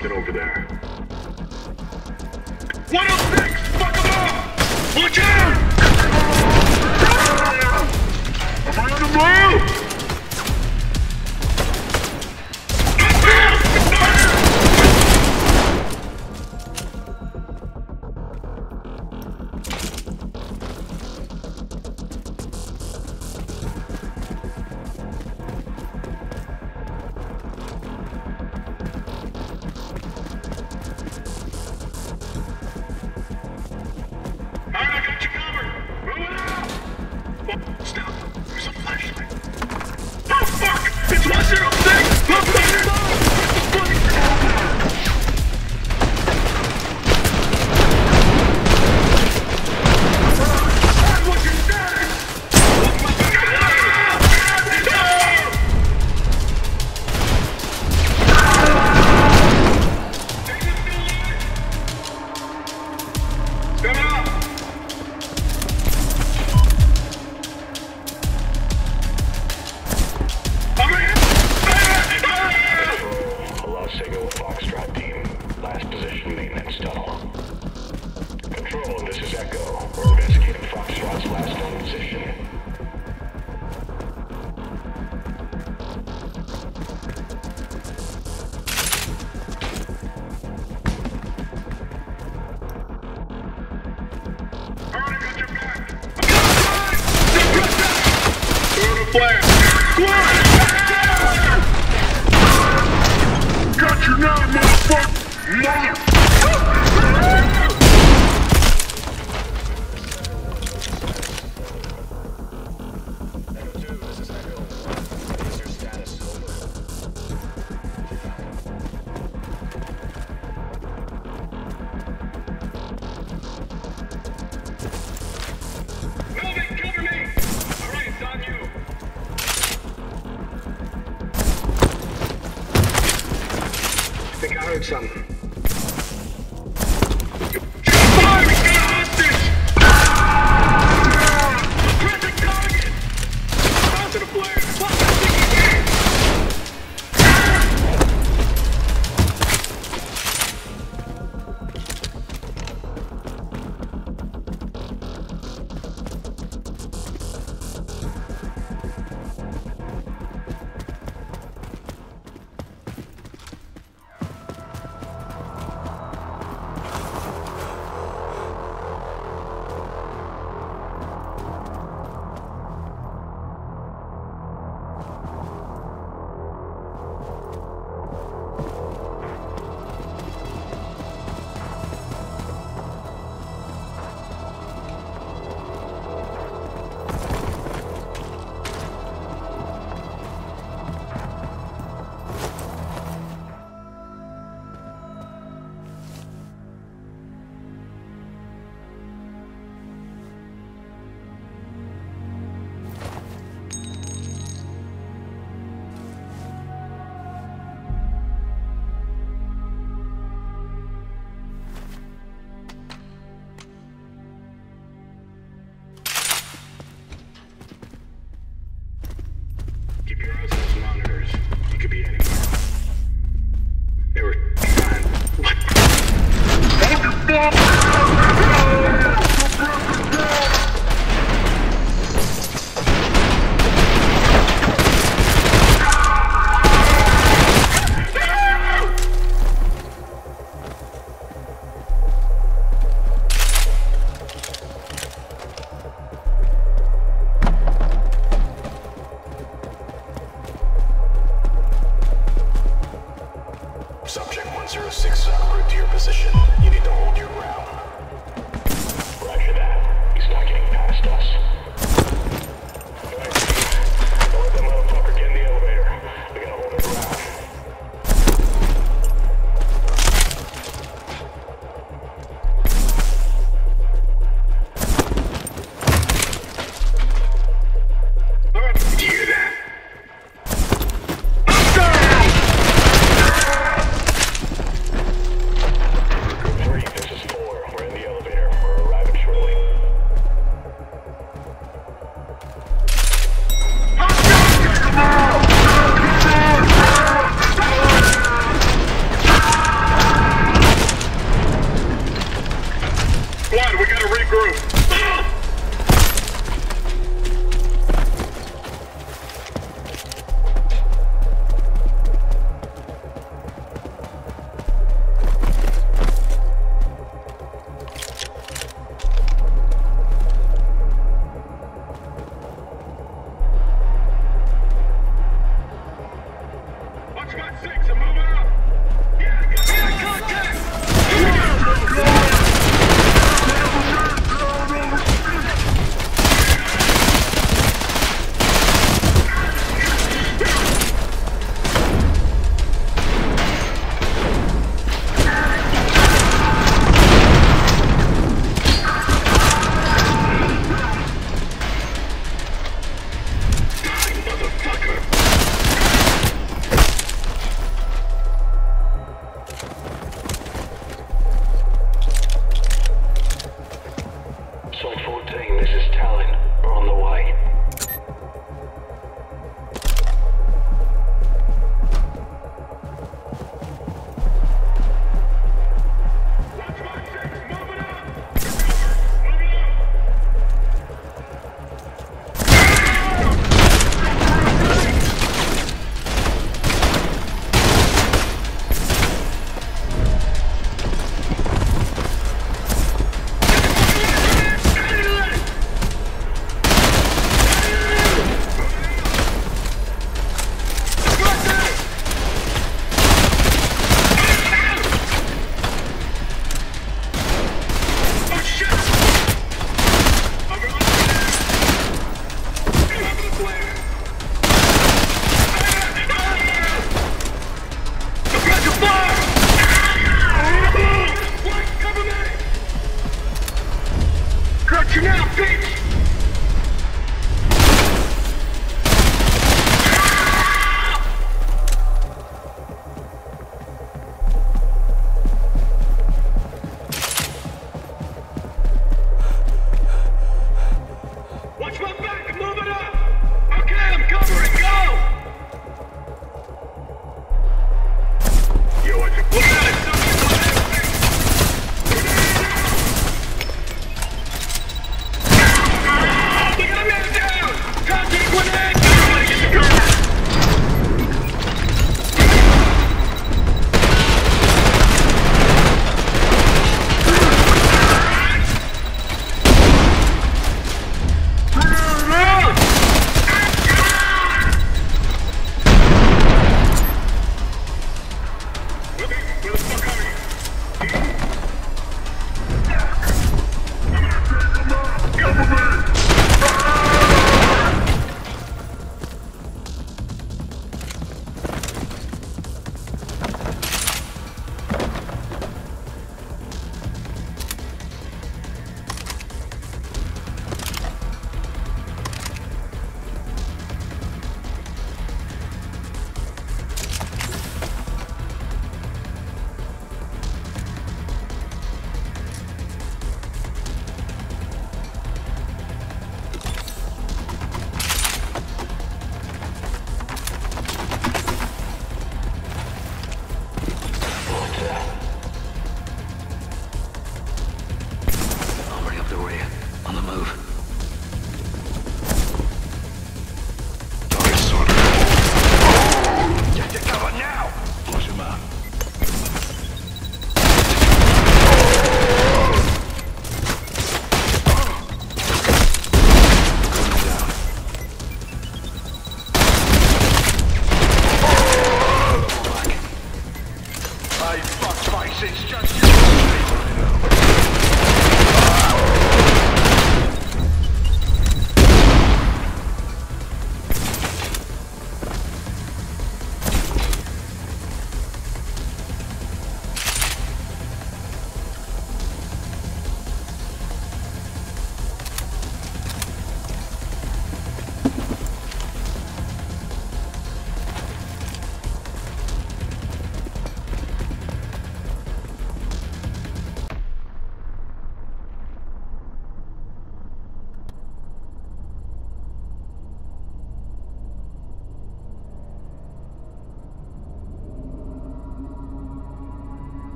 something over there. 106! Fuck them up! Watch out! Am I on the move?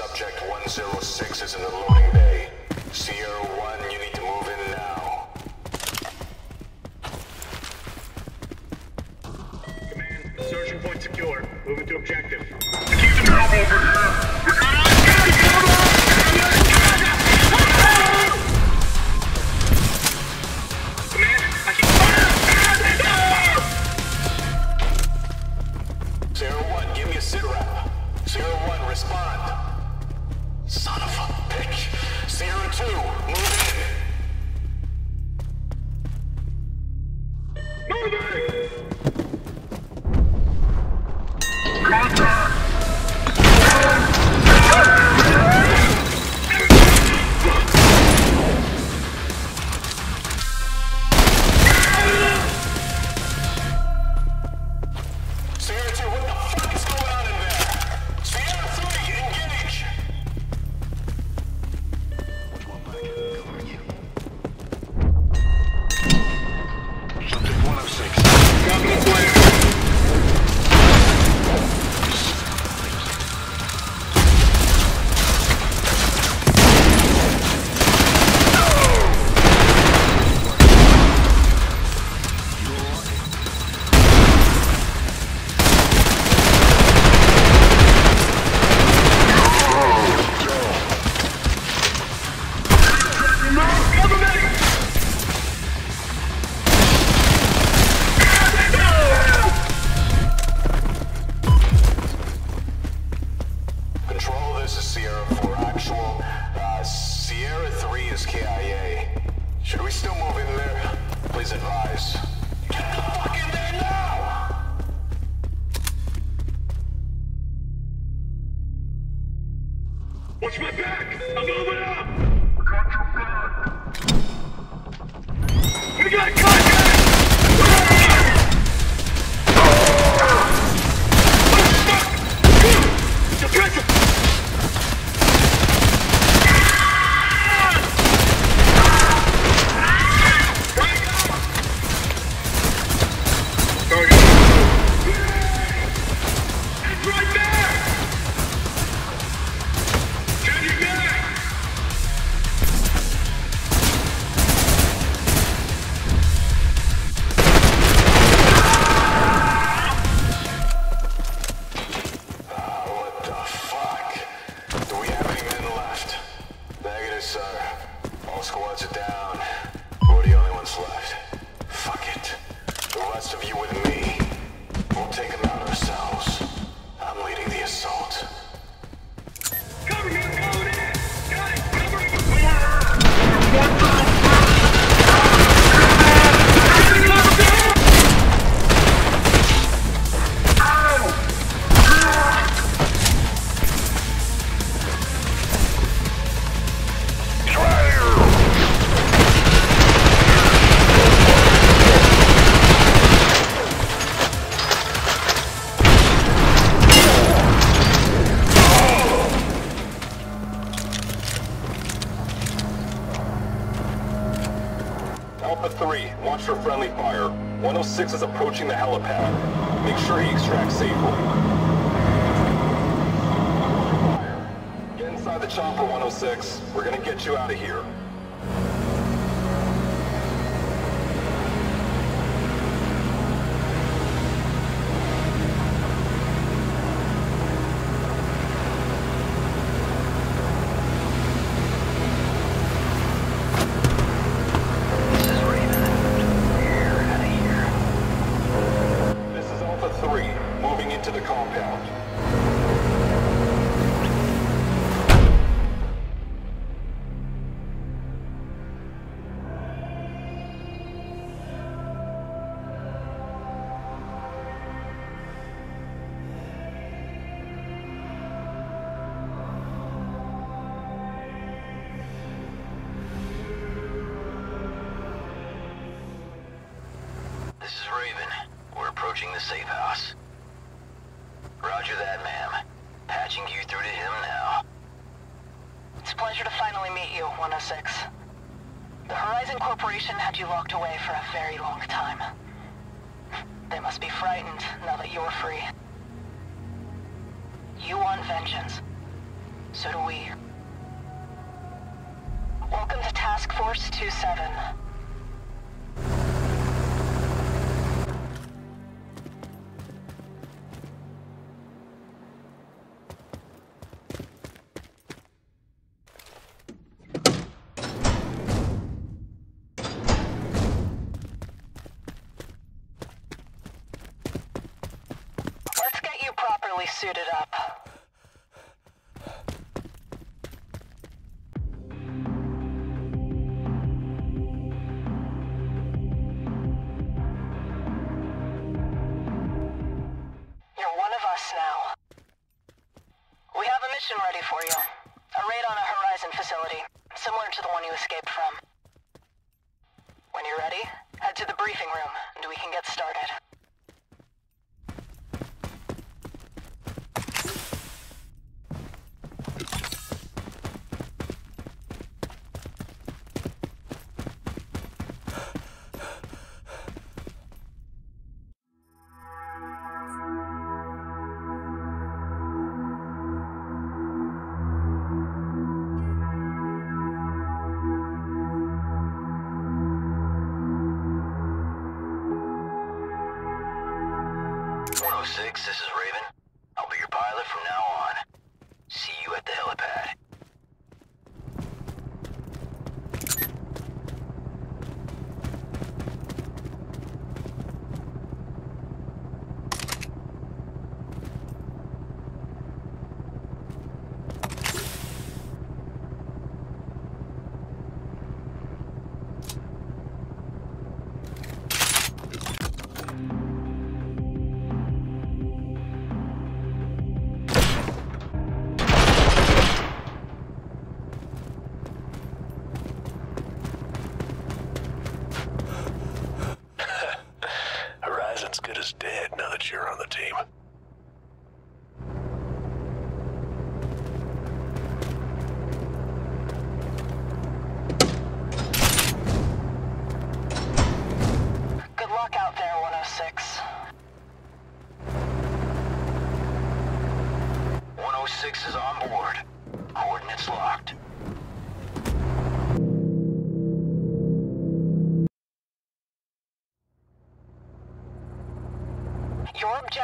Subject 106 is in the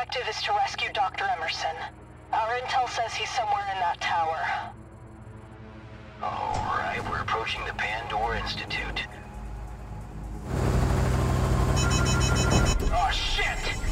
objective is to rescue Dr. Emerson. Our intel says he's somewhere in that tower. Alright, we're approaching the Pandora Institute. Oh shit!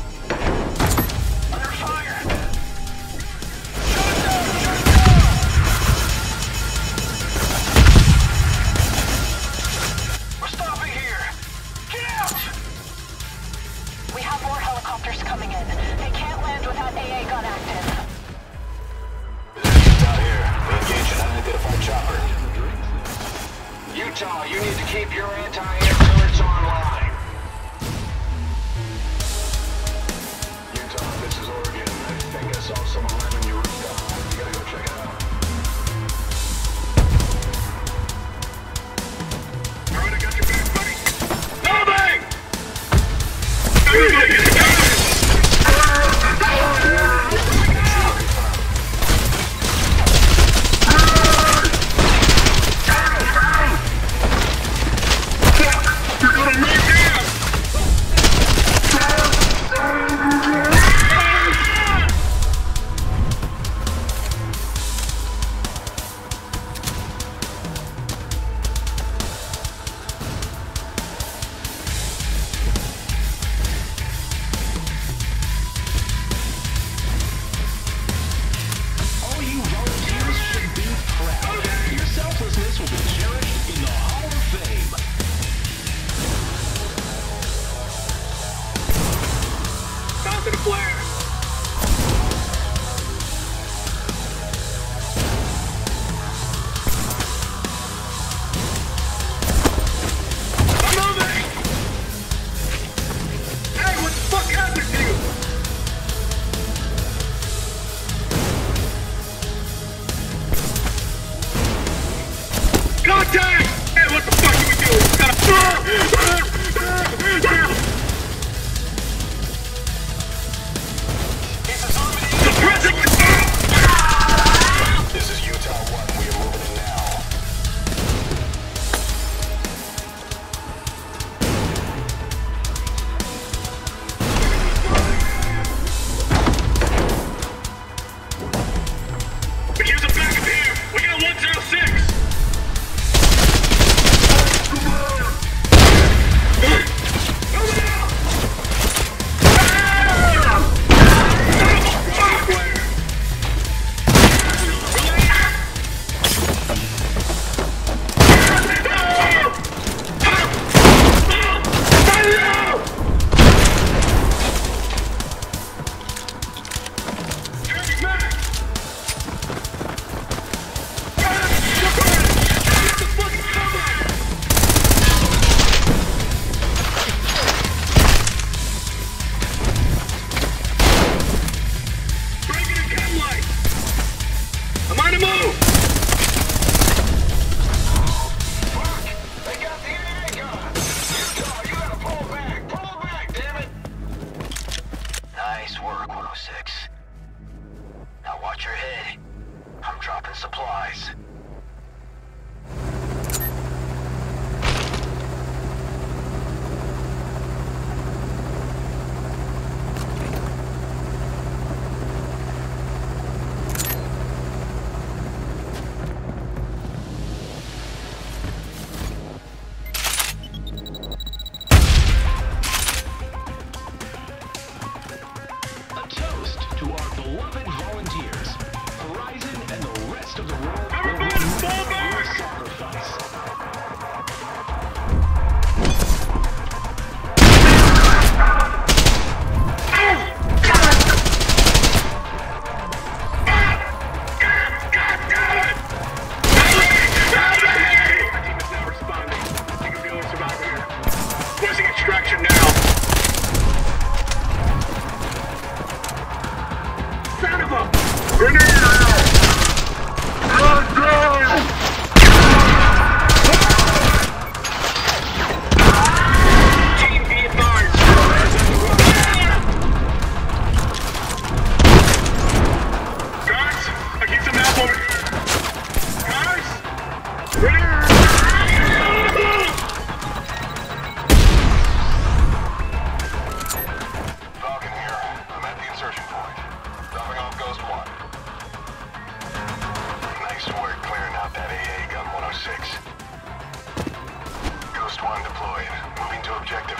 Ghost 1 deployed. Moving to objective.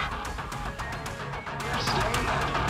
Stay.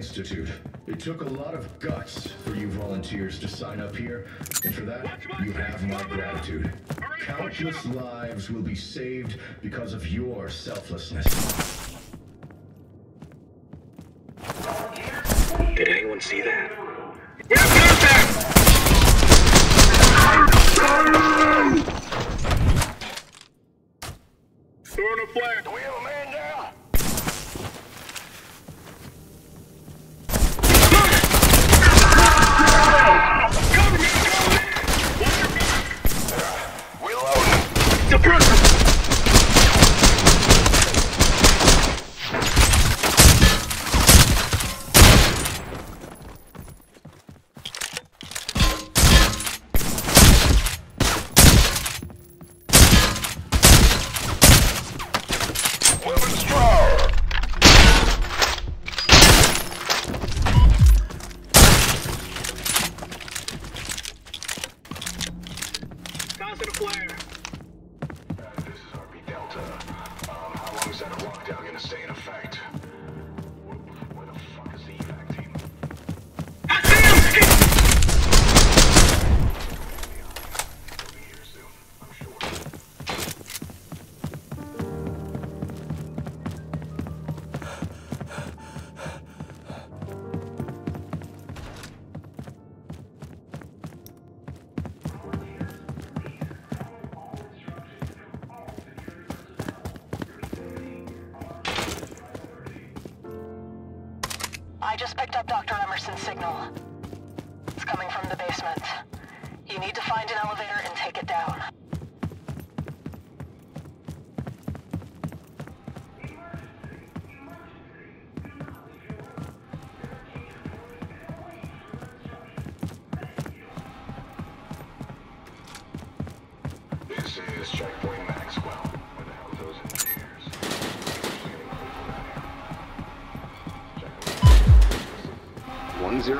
Institute. It took a lot of guts for you volunteers to sign up here, and for that, you have my gratitude. Countless lives will be saved because of your selflessness.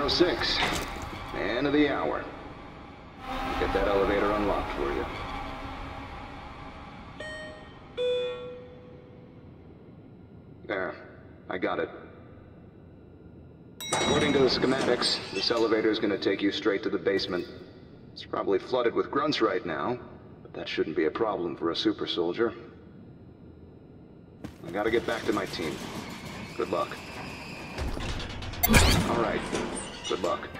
06. End of the hour. Get that elevator unlocked for you. There. I got it. According to the schematics, this elevator is going to take you straight to the basement. It's probably flooded with grunts right now, but that shouldn't be a problem for a super soldier. I gotta get back to my team. Good luck. All right. Luck. Welcome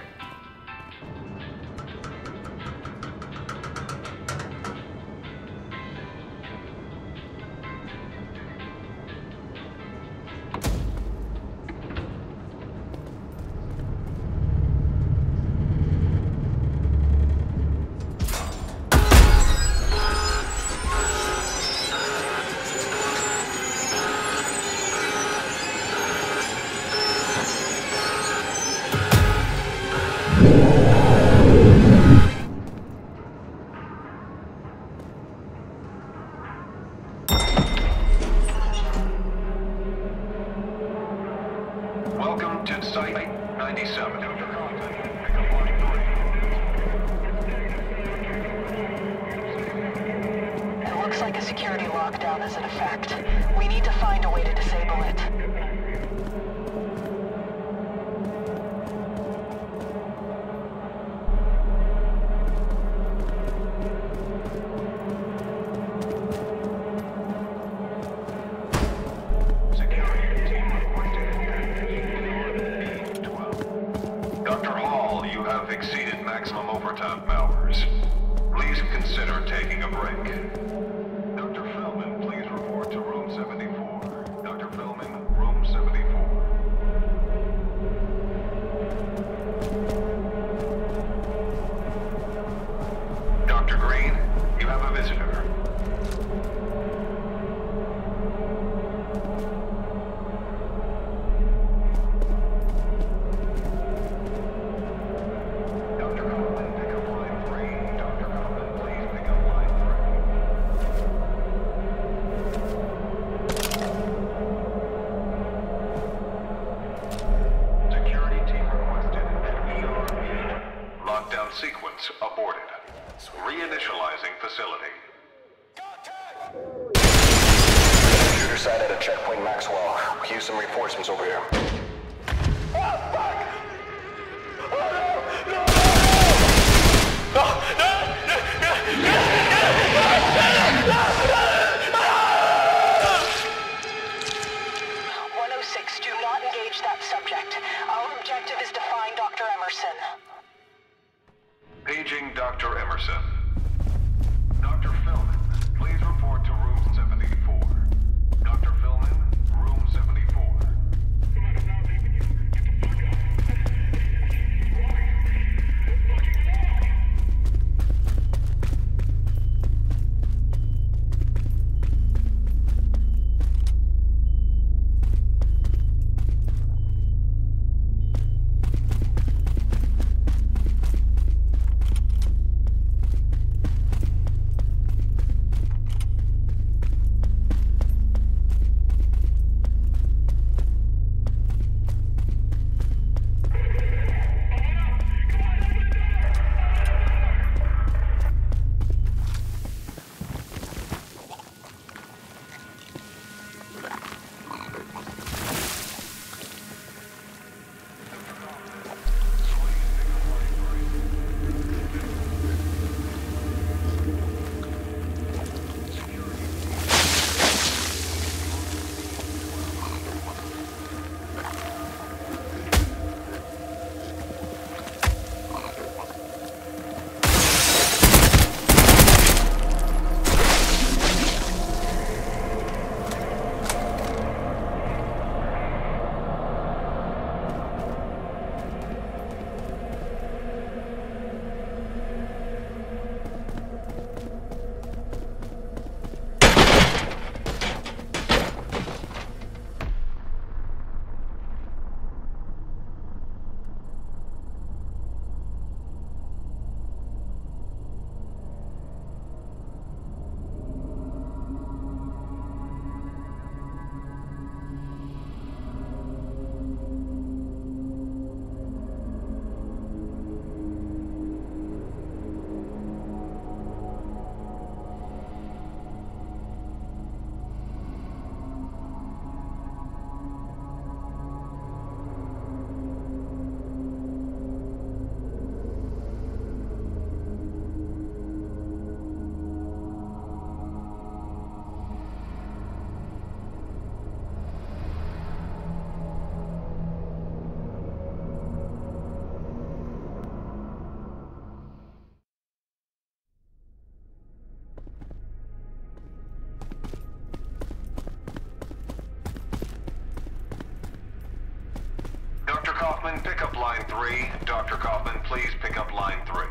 Kaufman, pick up line 3. Dr. Kaufman, please pick up line 3.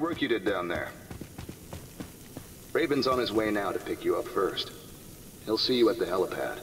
work you did down there. Raven's on his way now to pick you up first. He'll see you at the helipad.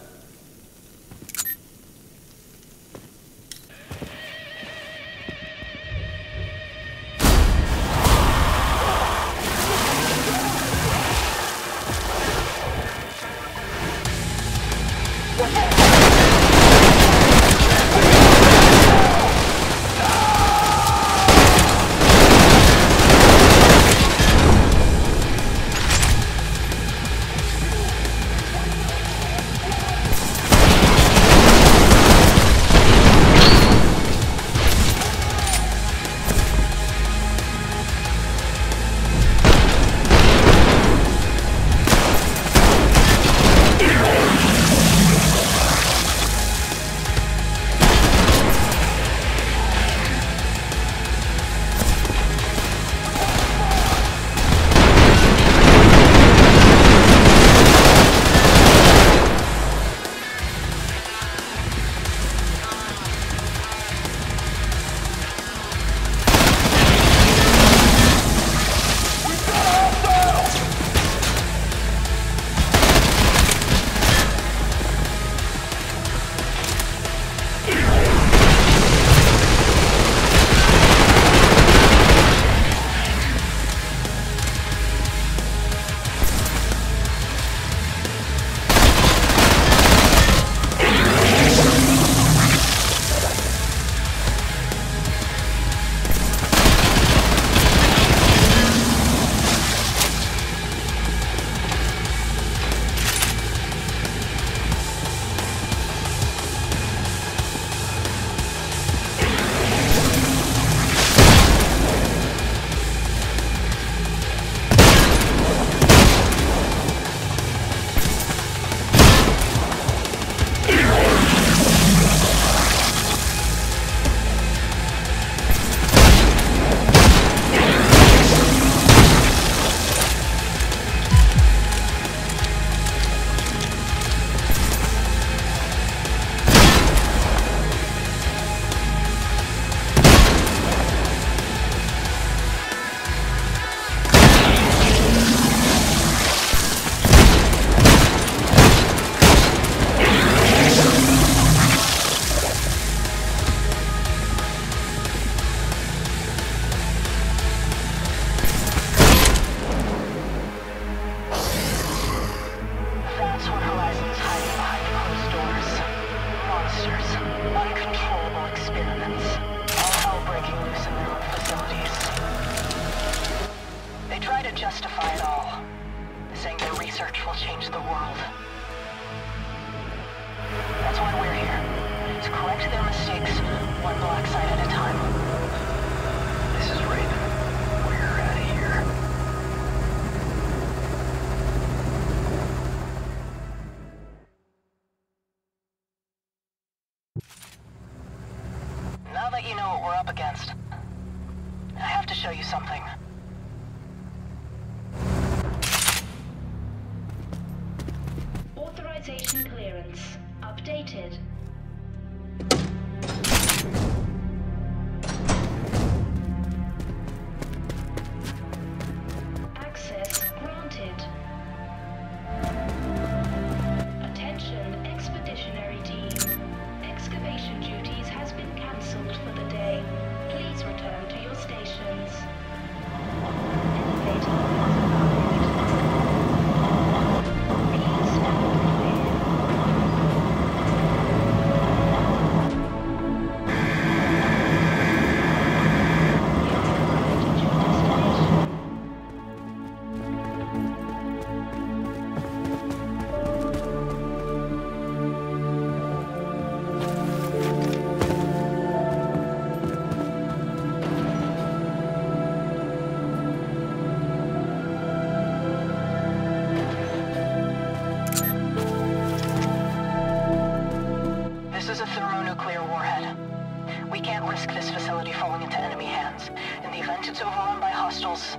Else,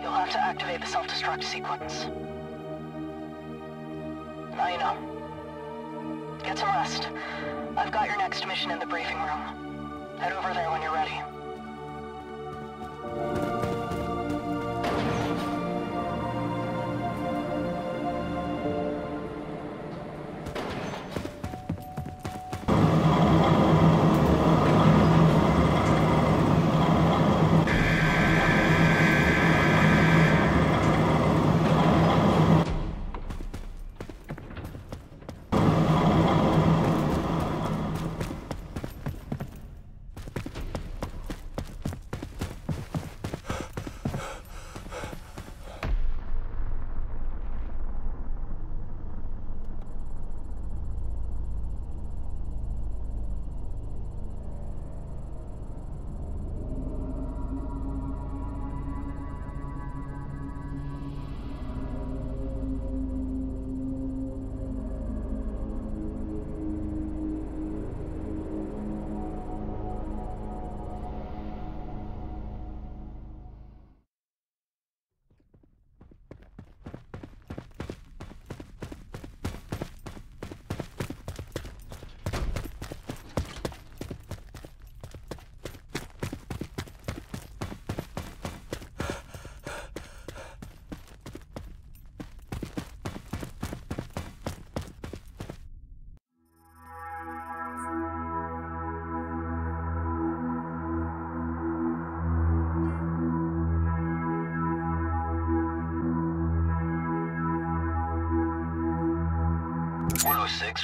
you'll have to activate the self-destruct sequence. Now you know. Get some rest. I've got your next mission in the briefing room. Head over there when you're ready.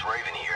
Raven here.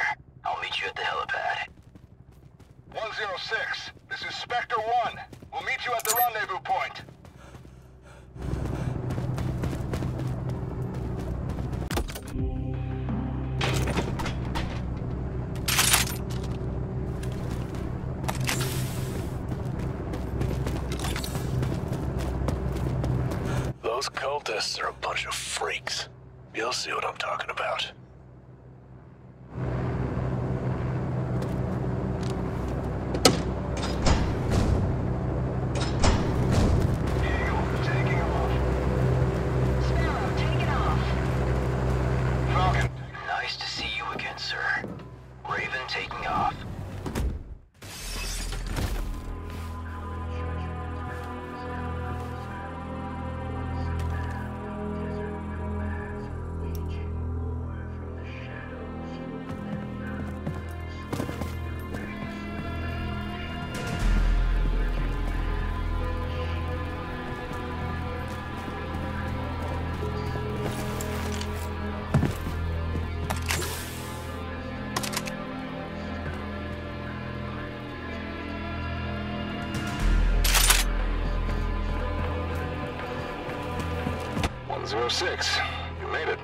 Six, You made it.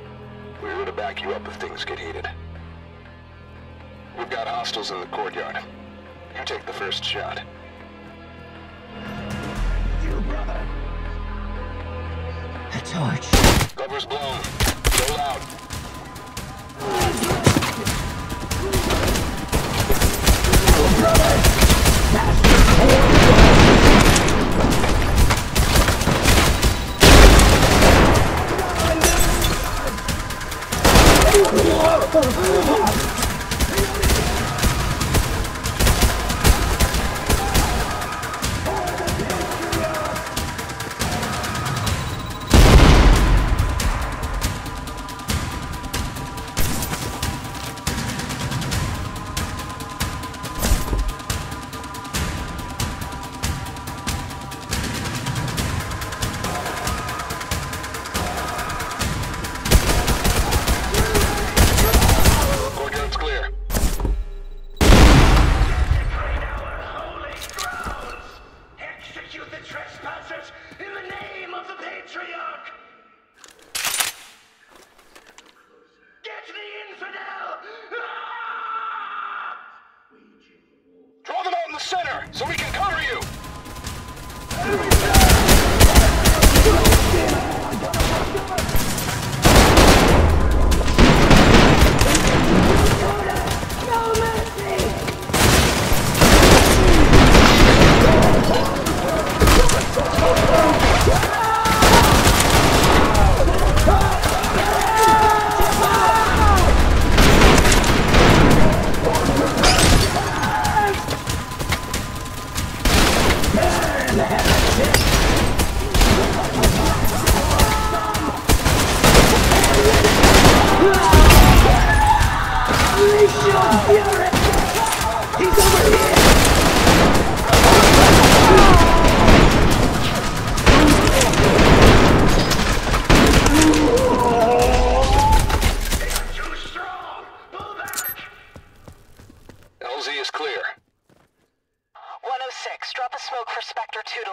We're here to back you up if things get heated. We've got hostiles in the courtyard. You take the first shot.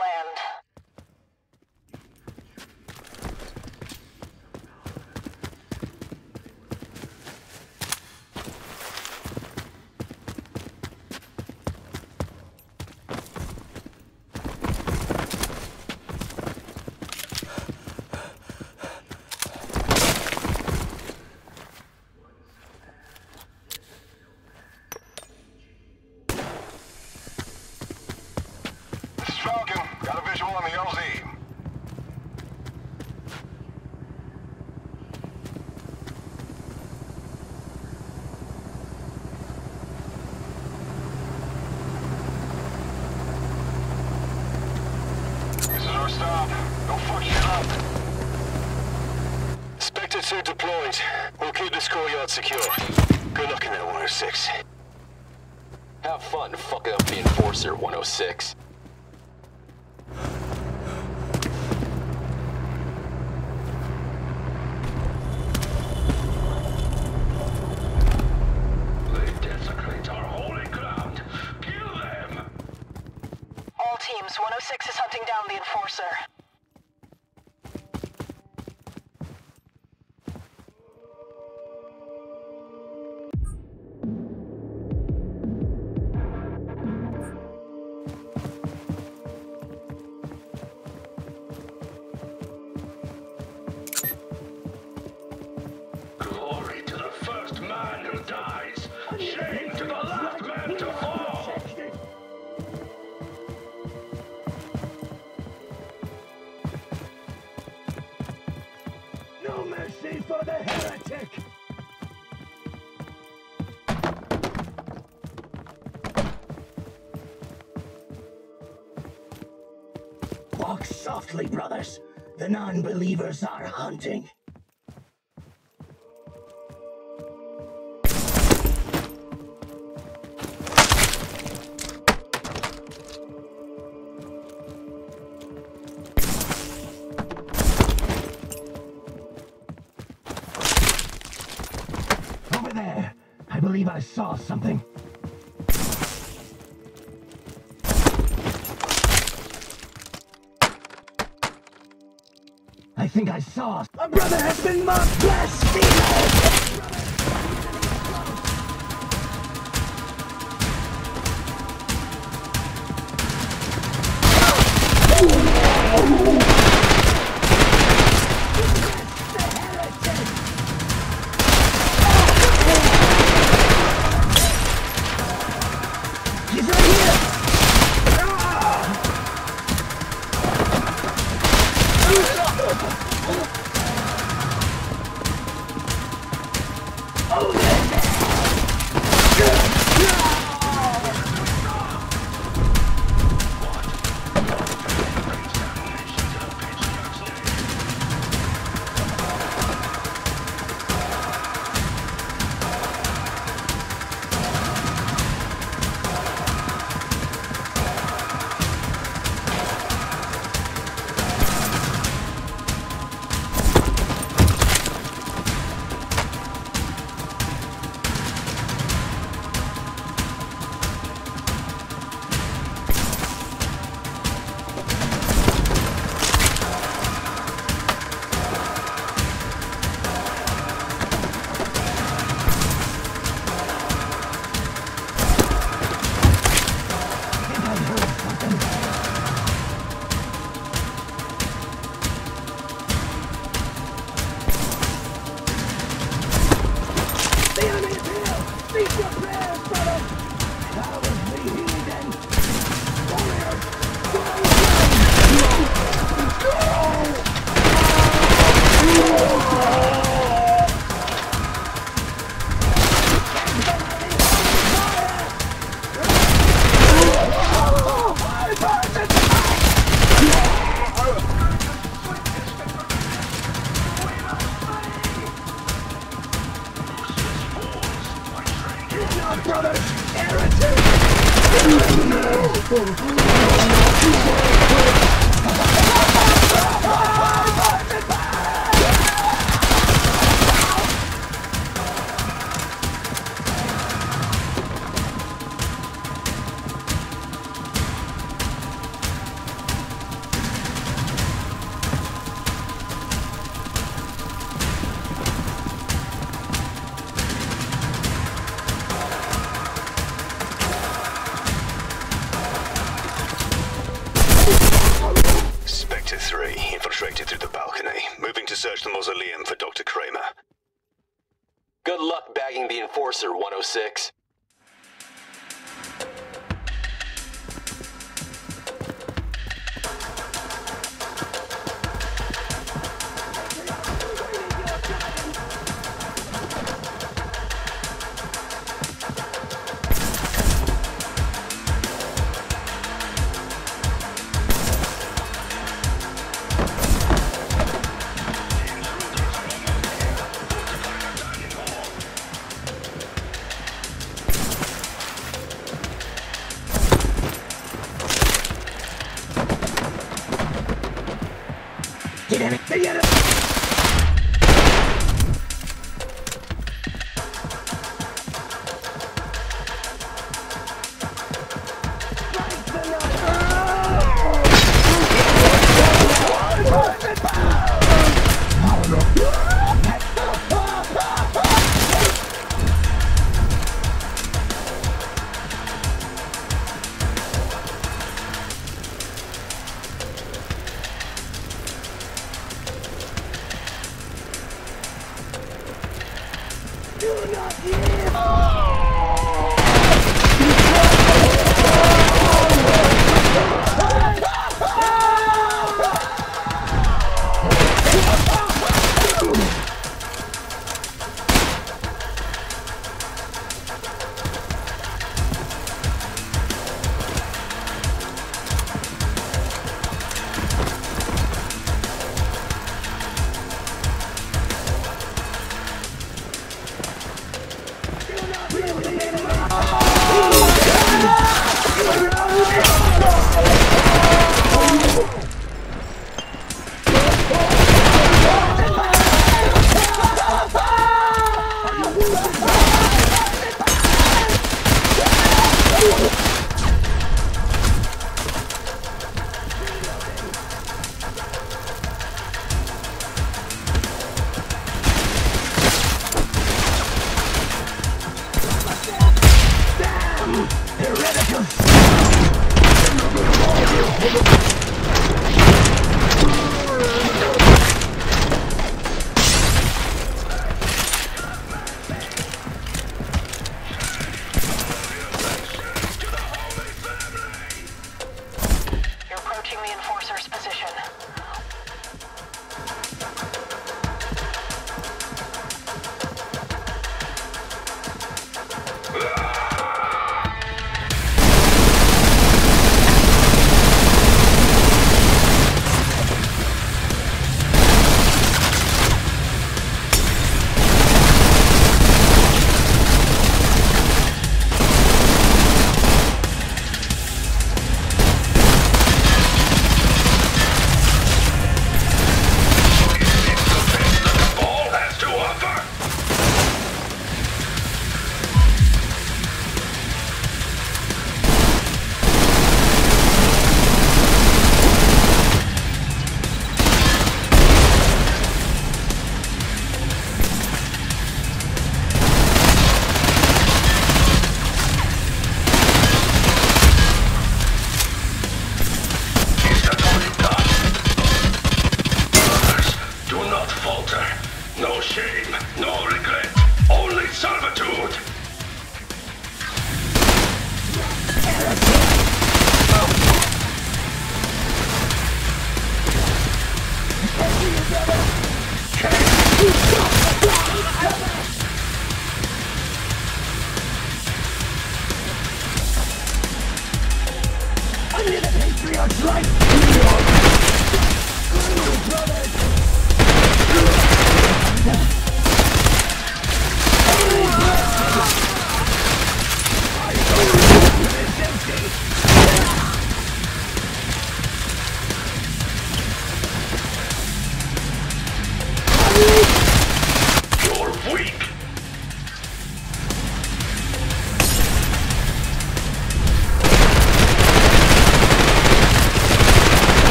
land. The non-believers are hunting. Over there. I believe I saw something. think I saw. My brother has been marked blasphemer! Get in it! Get in it!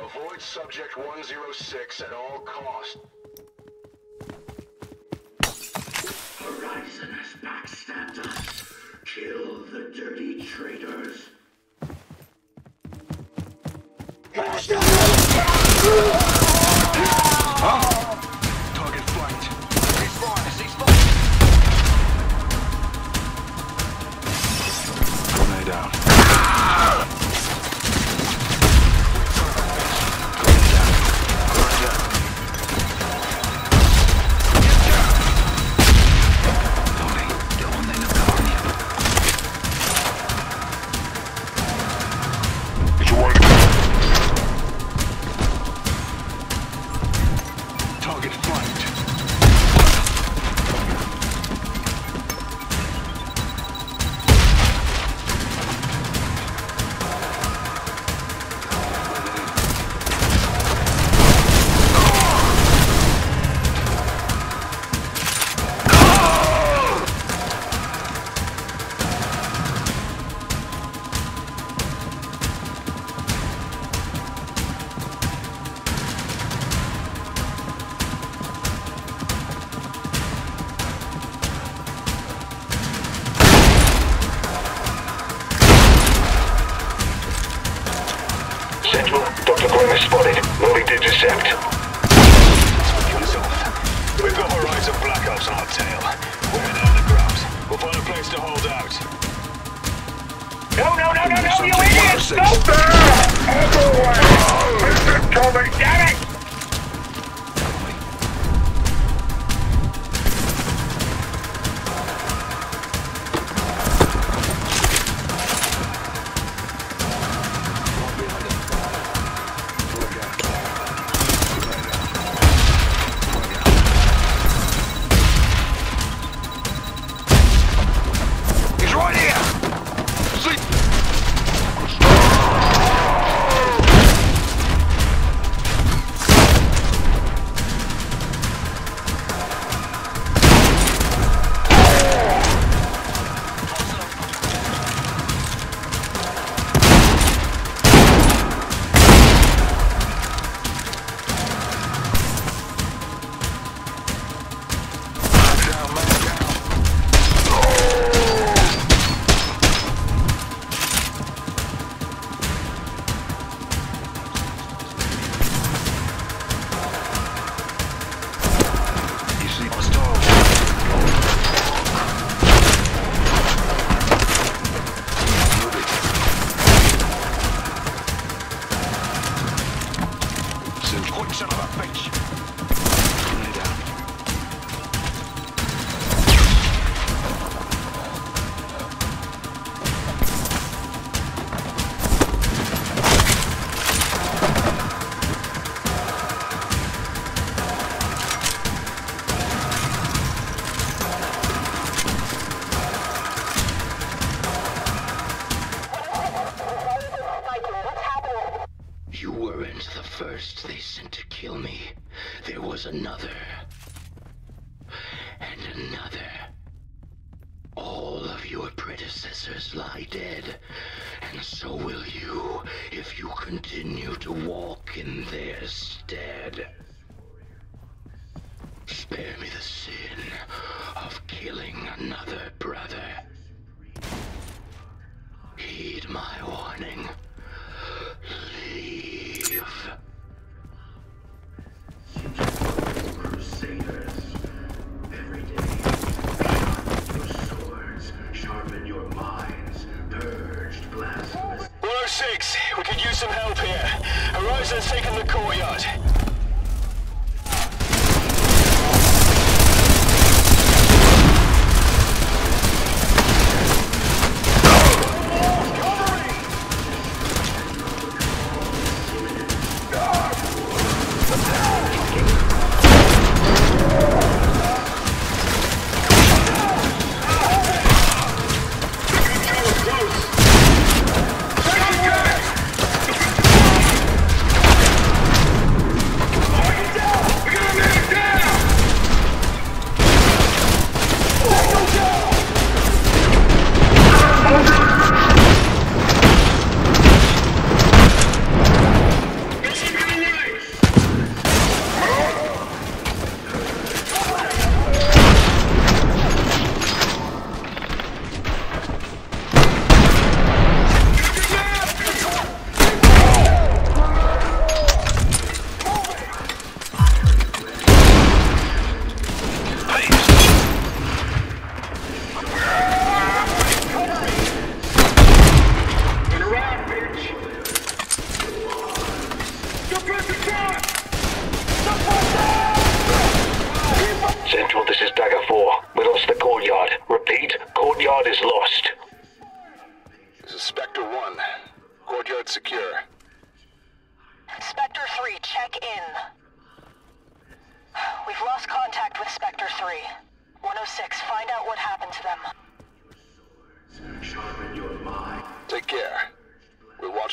Avoid subject 106 at all costs. Horizon has backstabbed us. Kill the dirty traitors. Huh?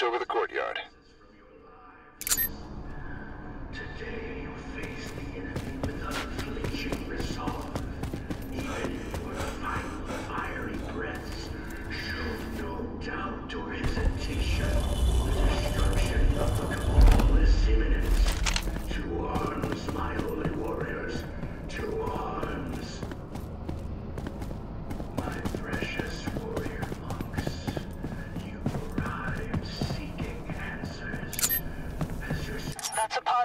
over the courtyard.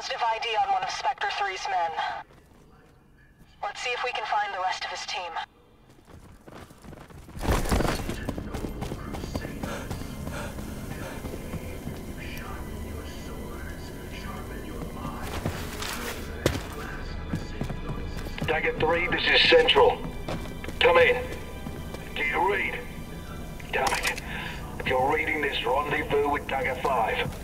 Positive ID on one of Spectre 3's men. Let's see if we can find the rest of his team. Dagger 3, this is Central. Come in. Do you read? Damn it. You're reading this rendezvous with Dagger 5.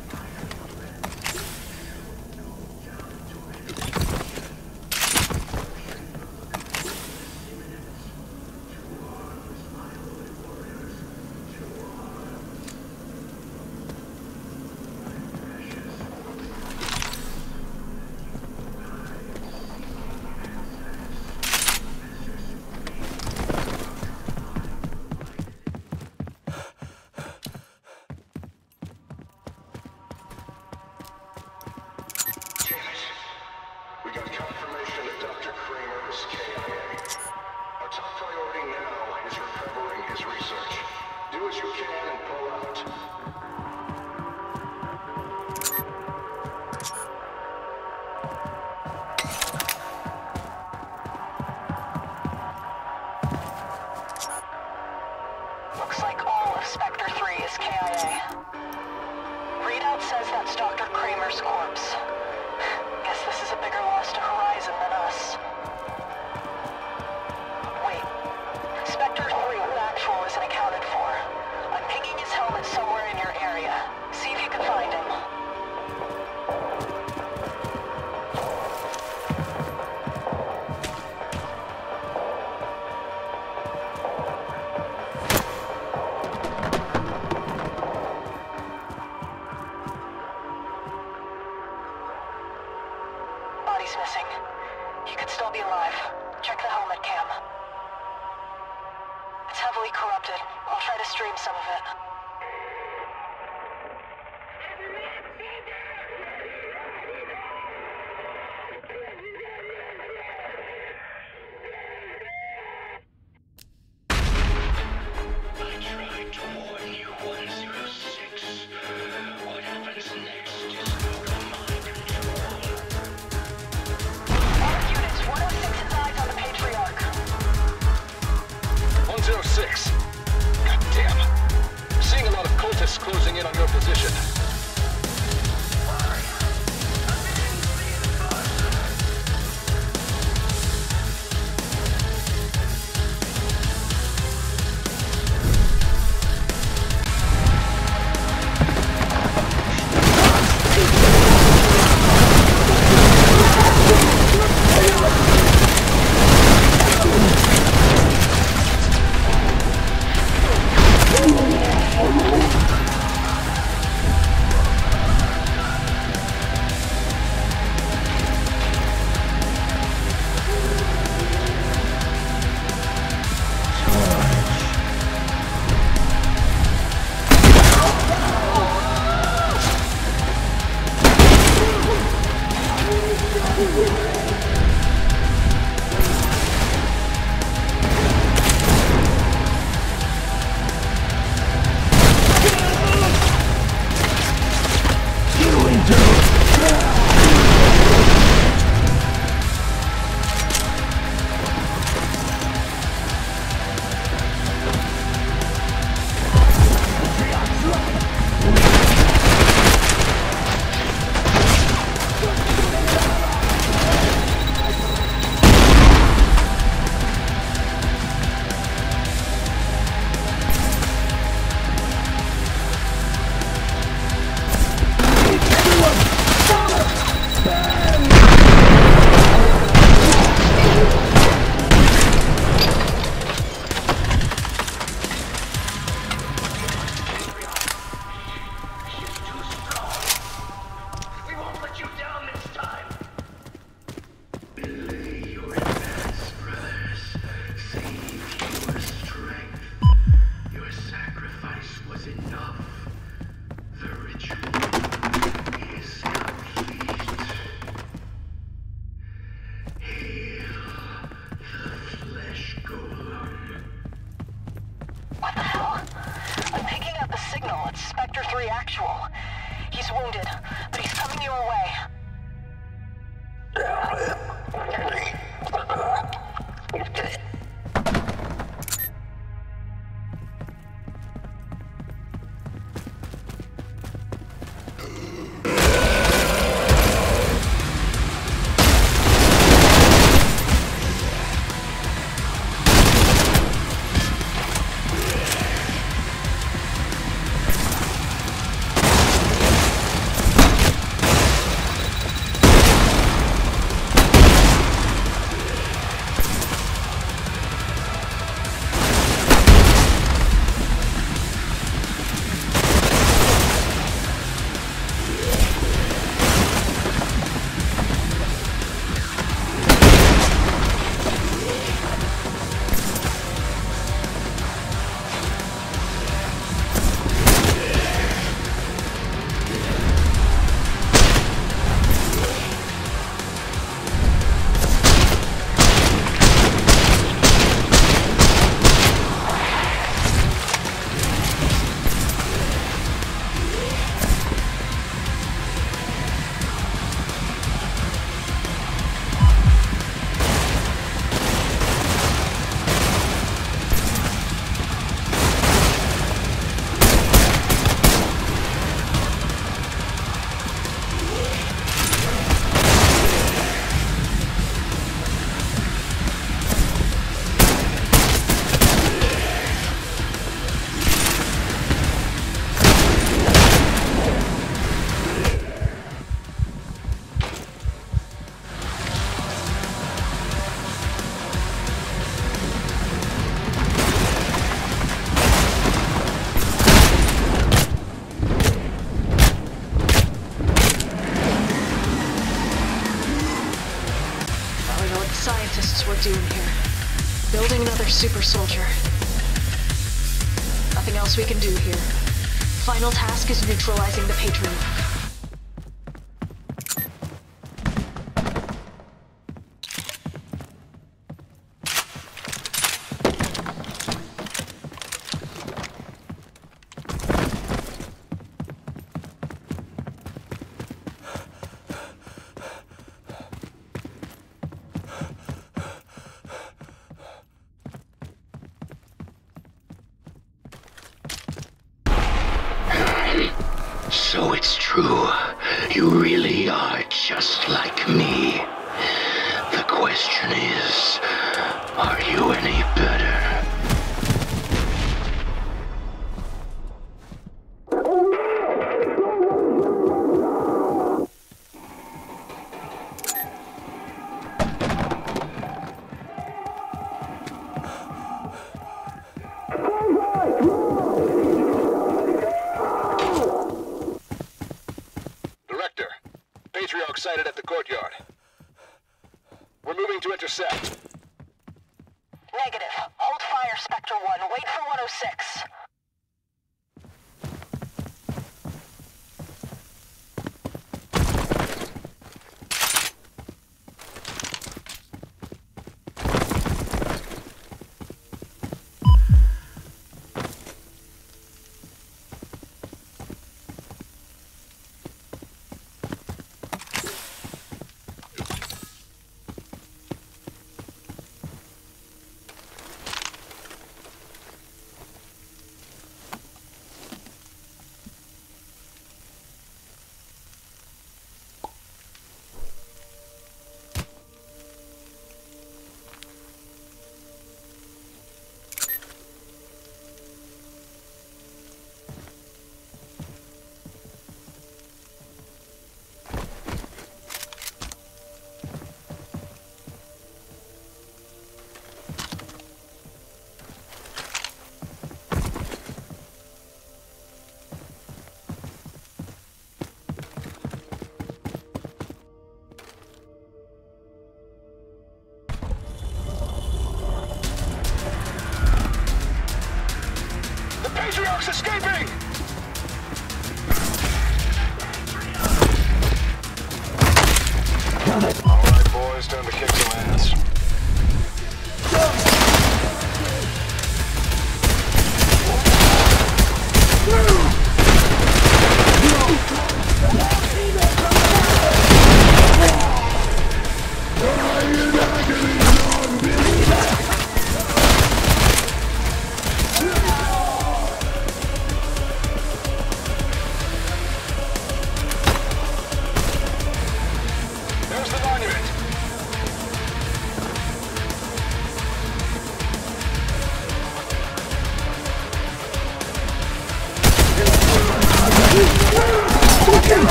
Is neutralizing the Patriot.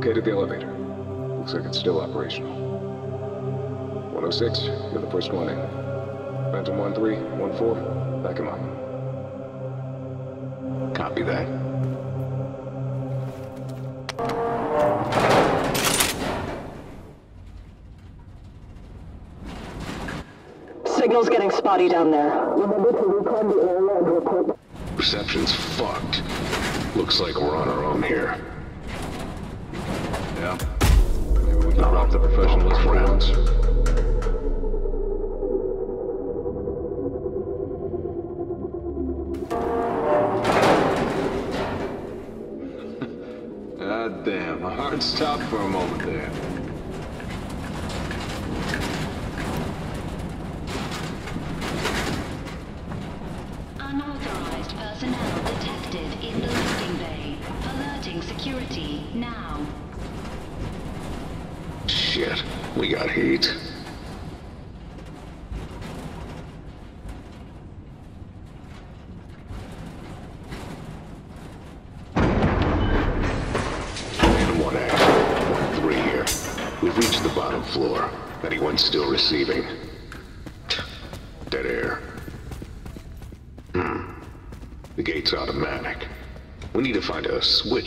We located the elevator. Looks like it's still operational. 106, you're the first one in. Phantom 1314, back him up. Copy that. Signal's getting spotty down there. Remember to recon the area and report. Reception's fucked. Looks like we're on our own here.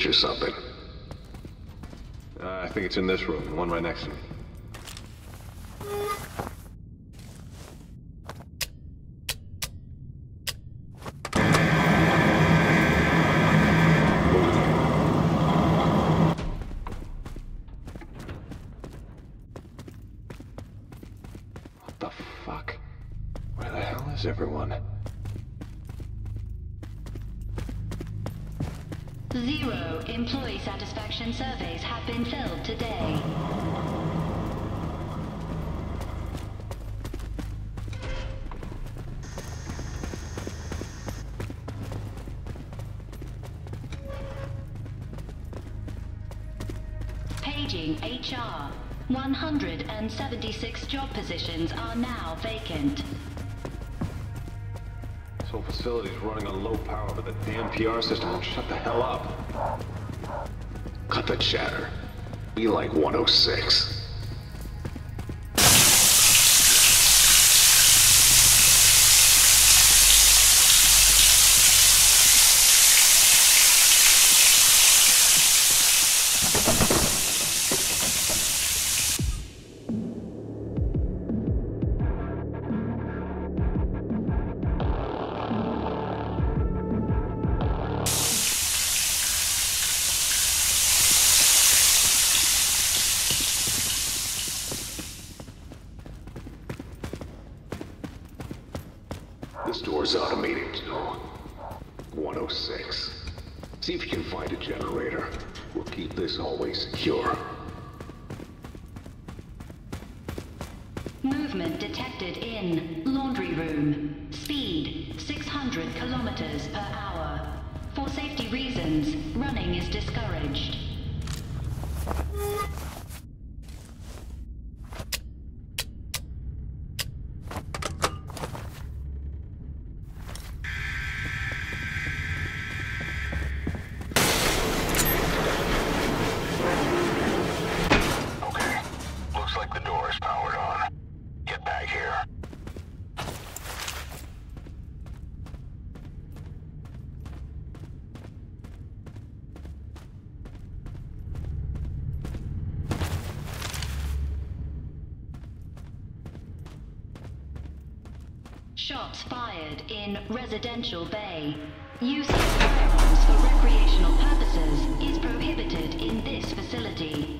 Or something. Uh, I think it's in this room, the one right next to me. 176 job positions are now vacant. This whole facility's running on low power, but the damn PR system won't shut the hell up. Cut the chatter. Be like 106. Residential Bay. Use of firearms for recreational purposes is prohibited in this facility.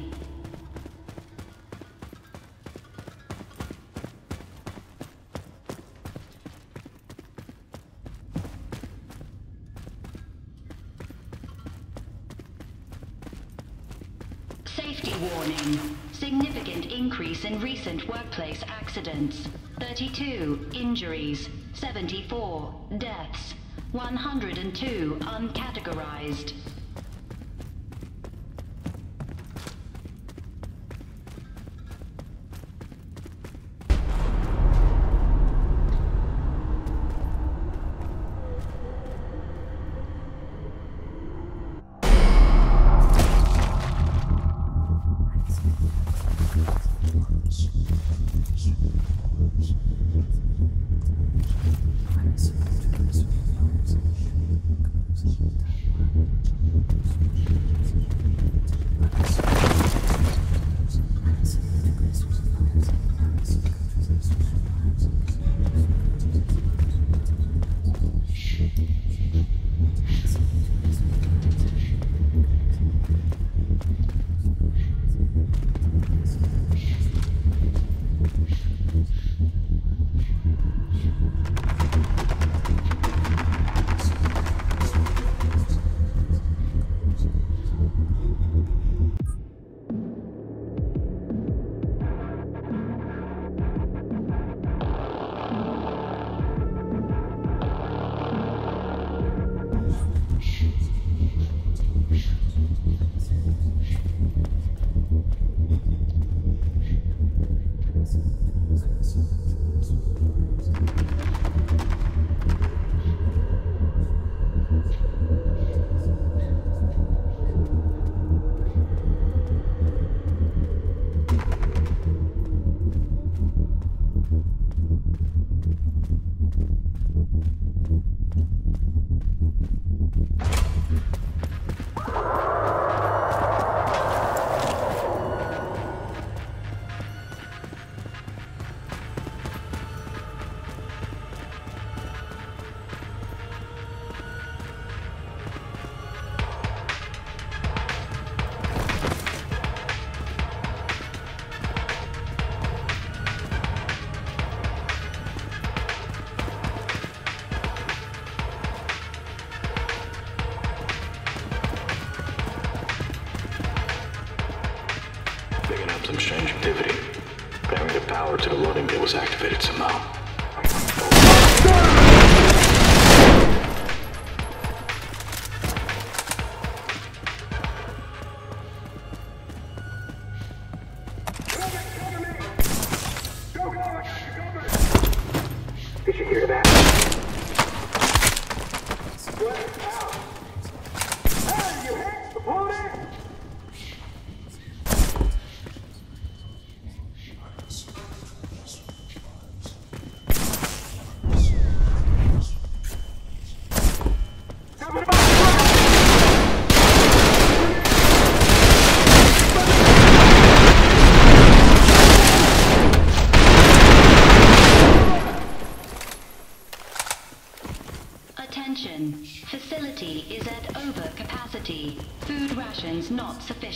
Safety warning. Significant increase in recent workplace accidents. 32 injuries, 74 deaths, 102 uncategorized.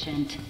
Not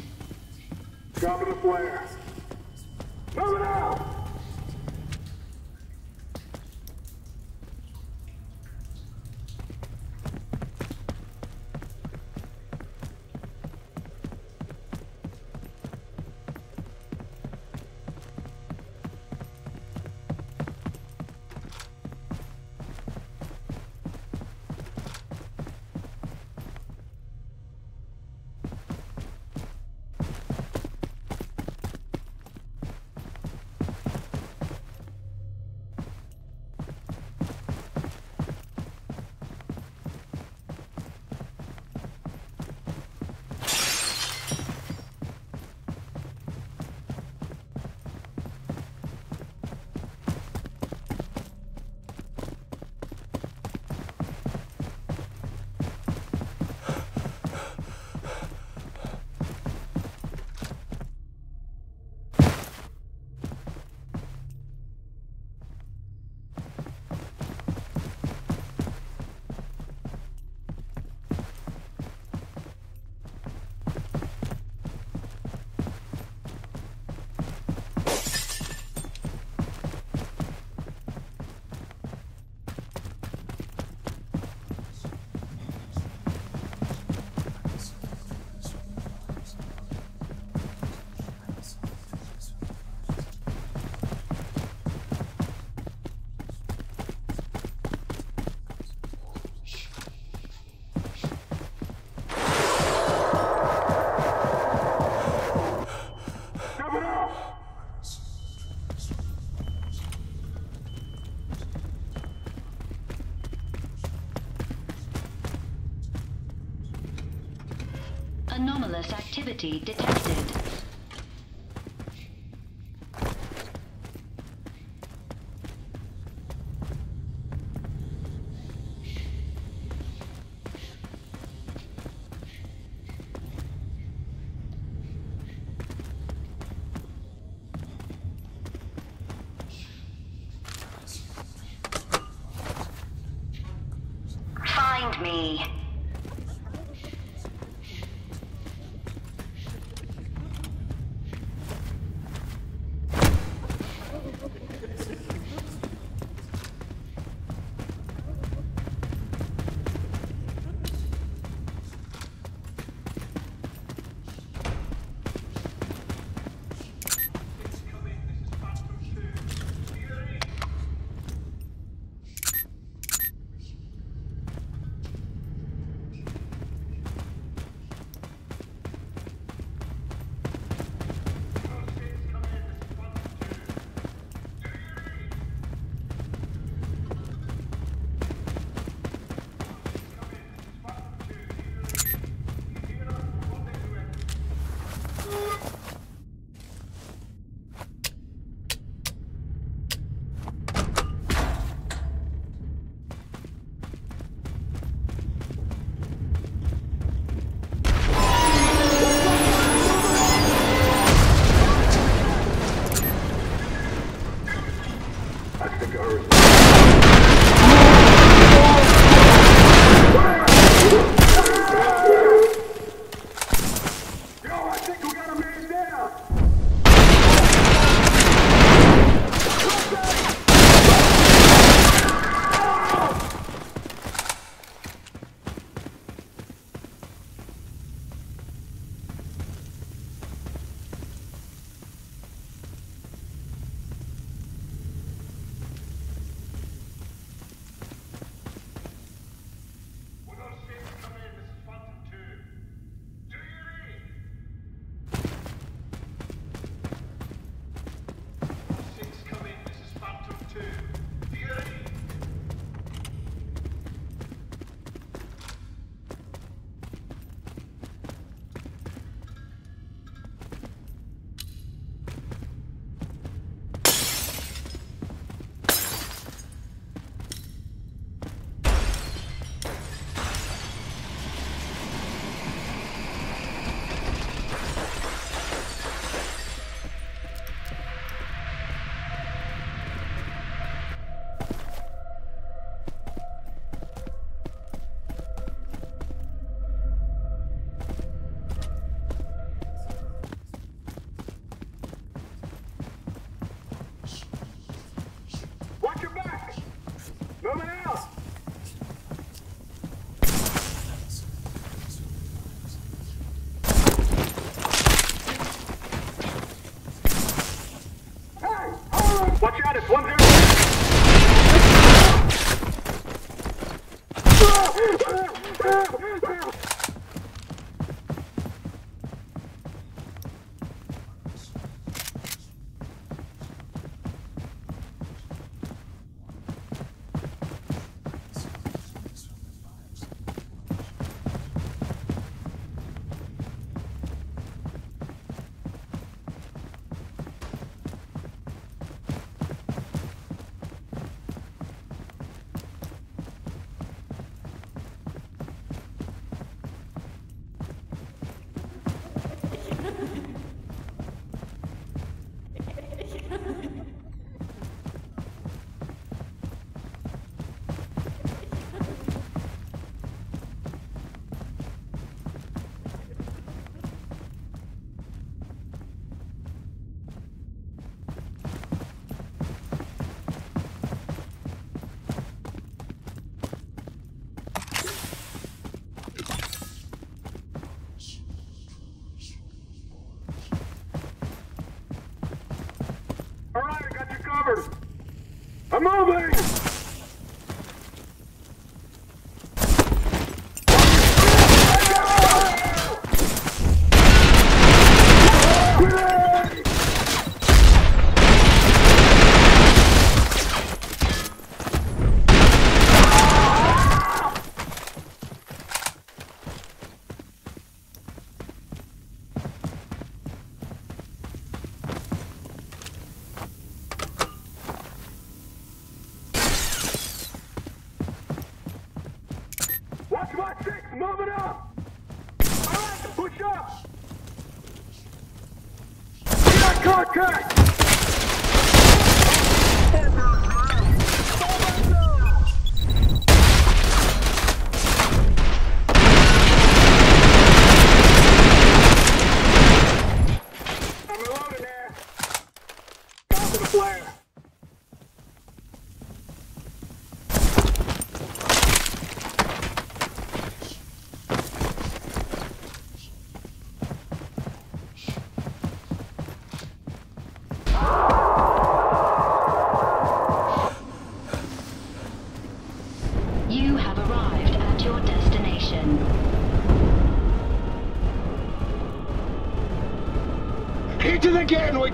Anomalous detected.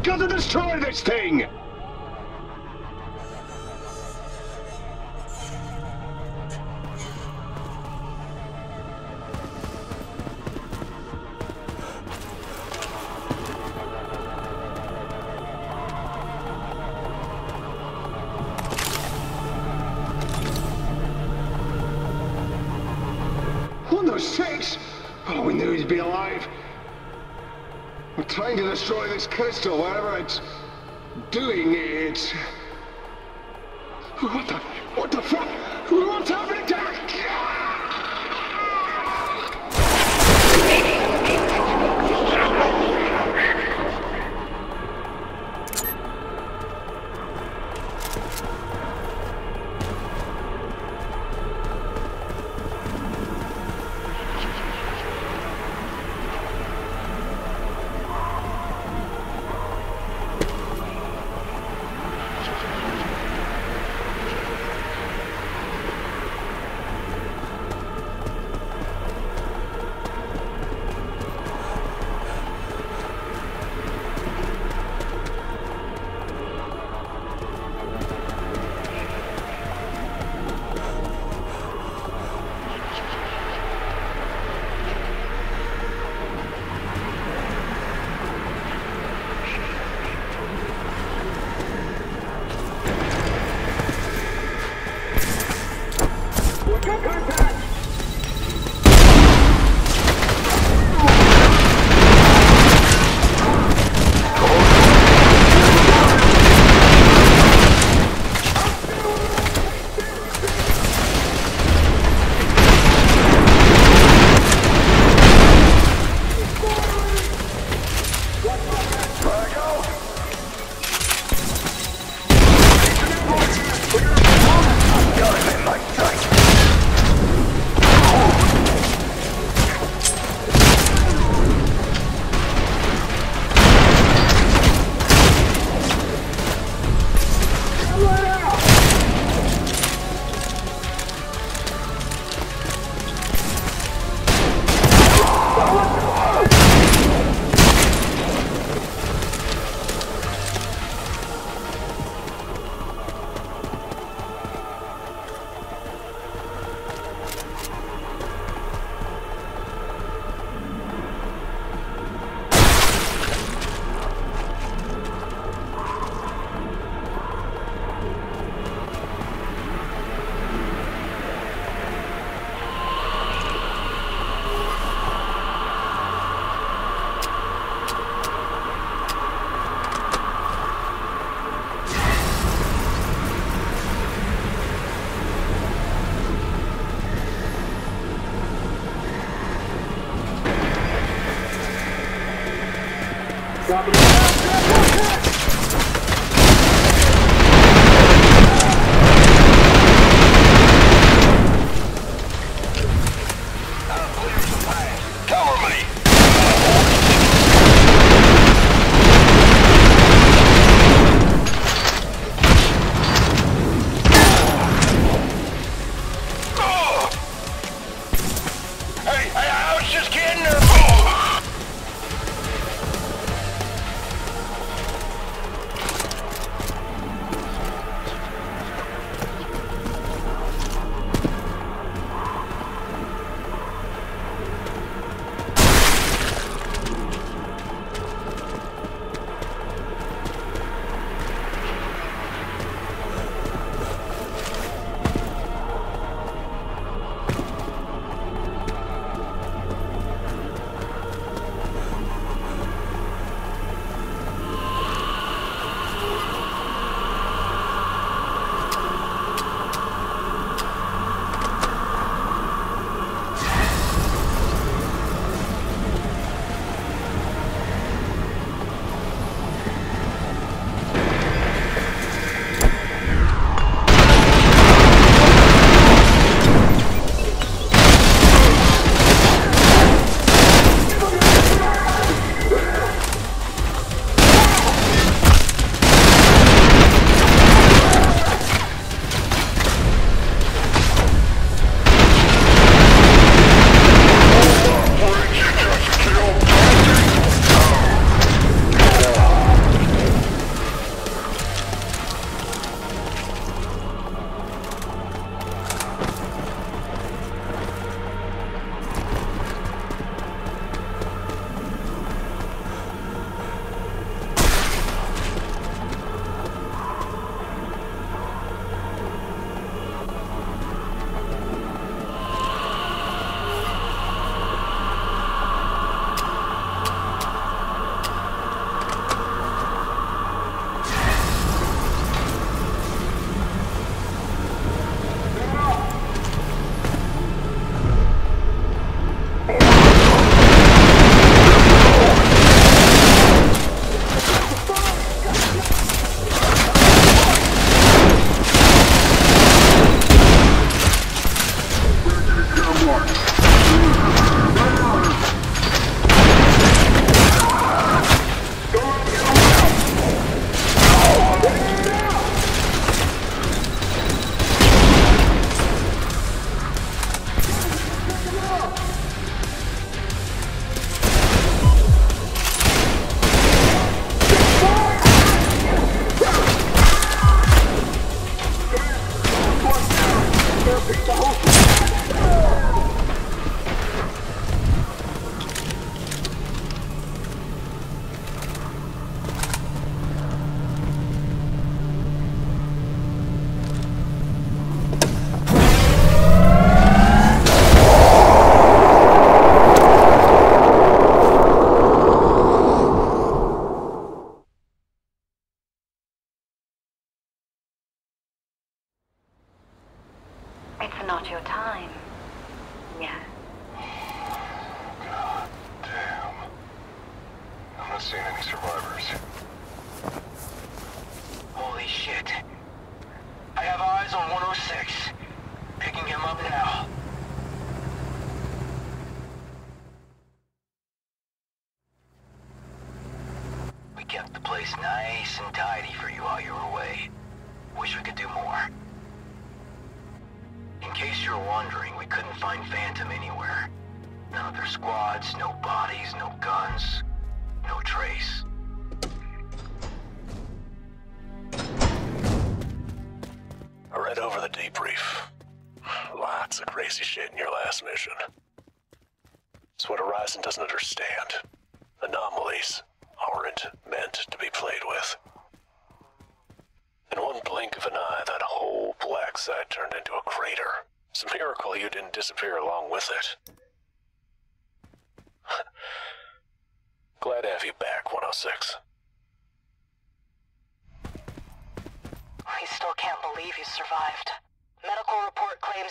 Gotta destroy this thing!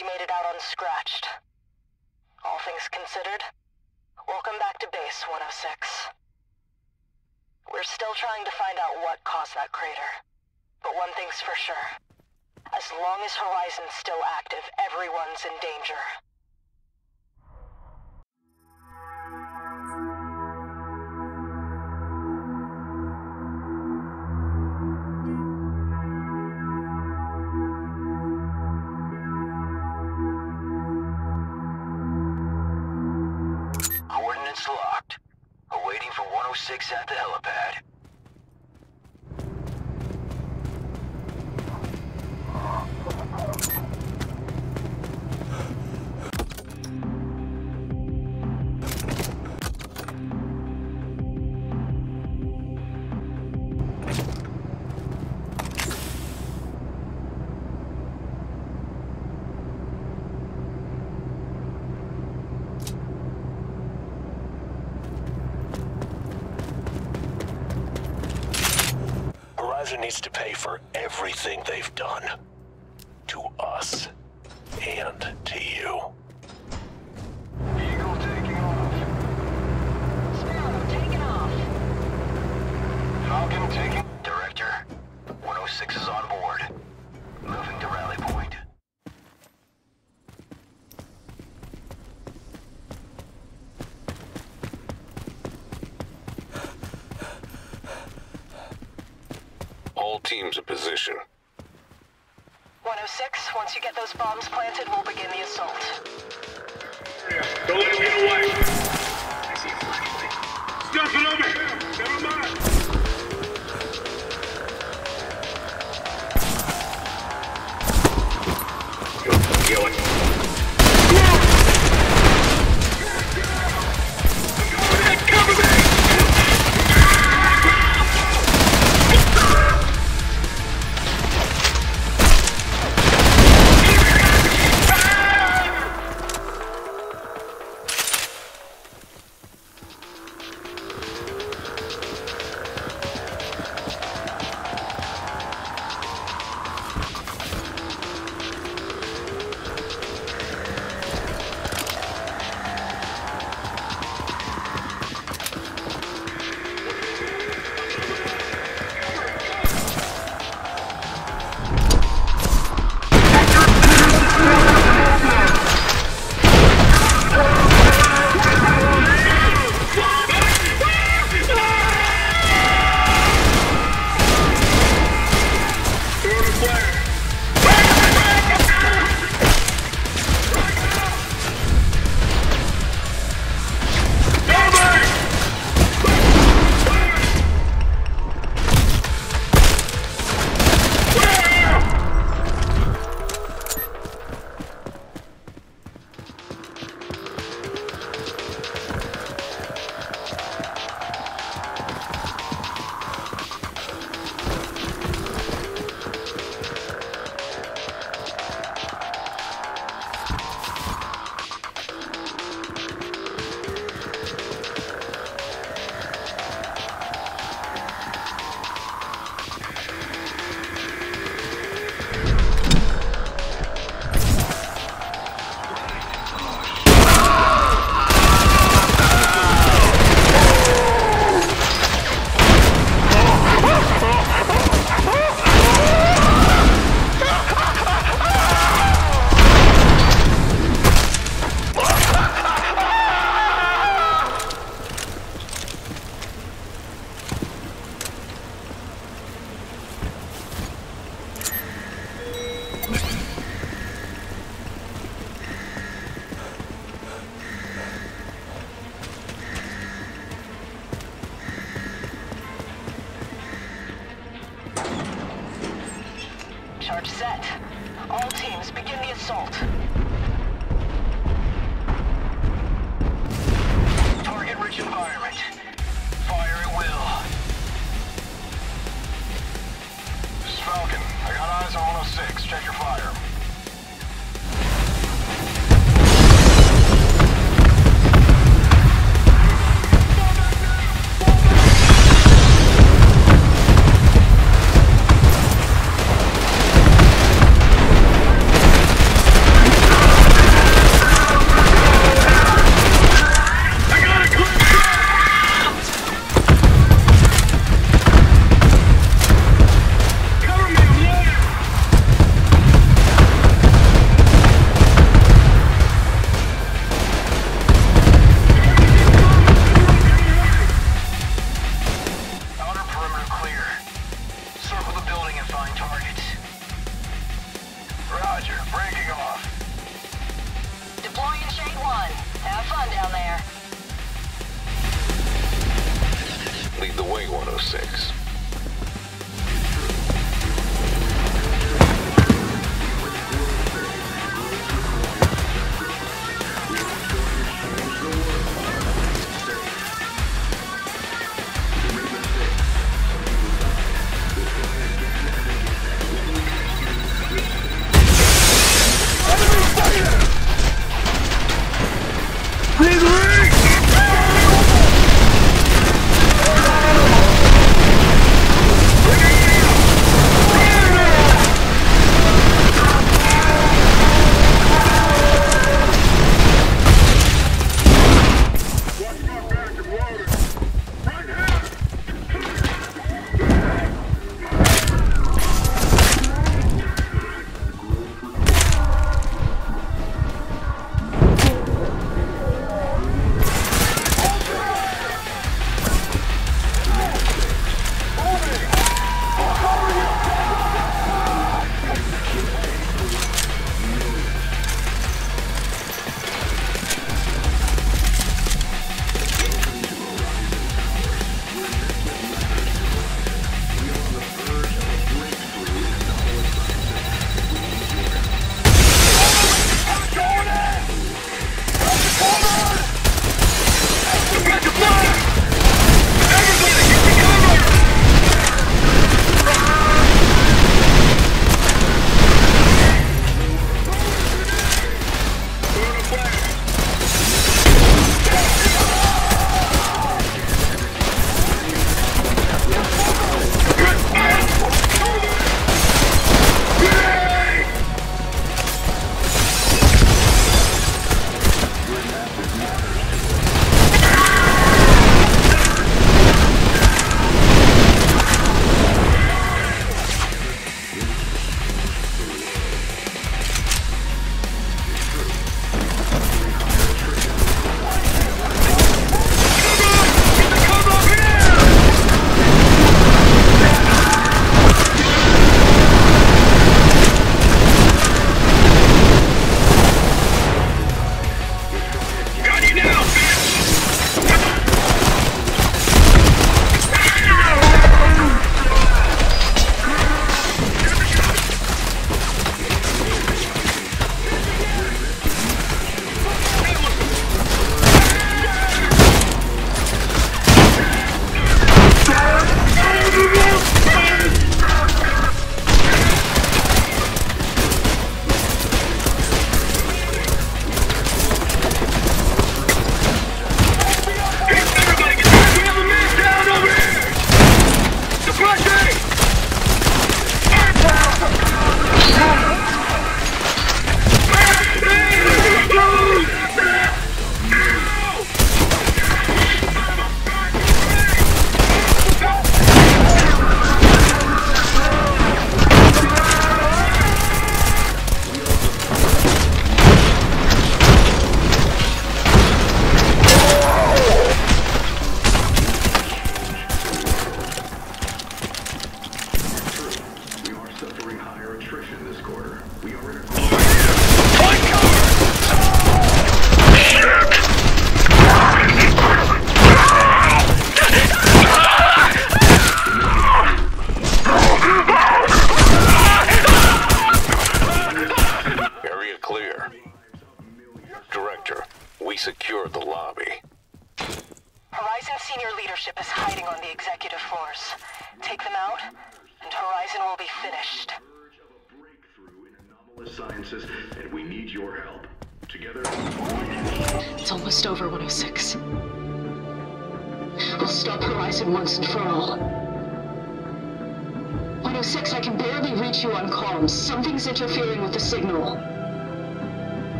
you made it out unscratched. All things considered, welcome back to Base 106. We're still trying to find out what caused that crater. But one thing's for sure. As long as Horizon's still active, everyone's in danger. 6 at the helipad. You're